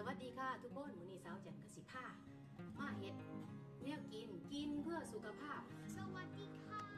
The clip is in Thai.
สวัสดีค่ะทุกคนมือนี้สาวจ่มกสิผ้ามาเห็ดแนวกินกินเพื่อสุขภาพ สวัสดีค่ะ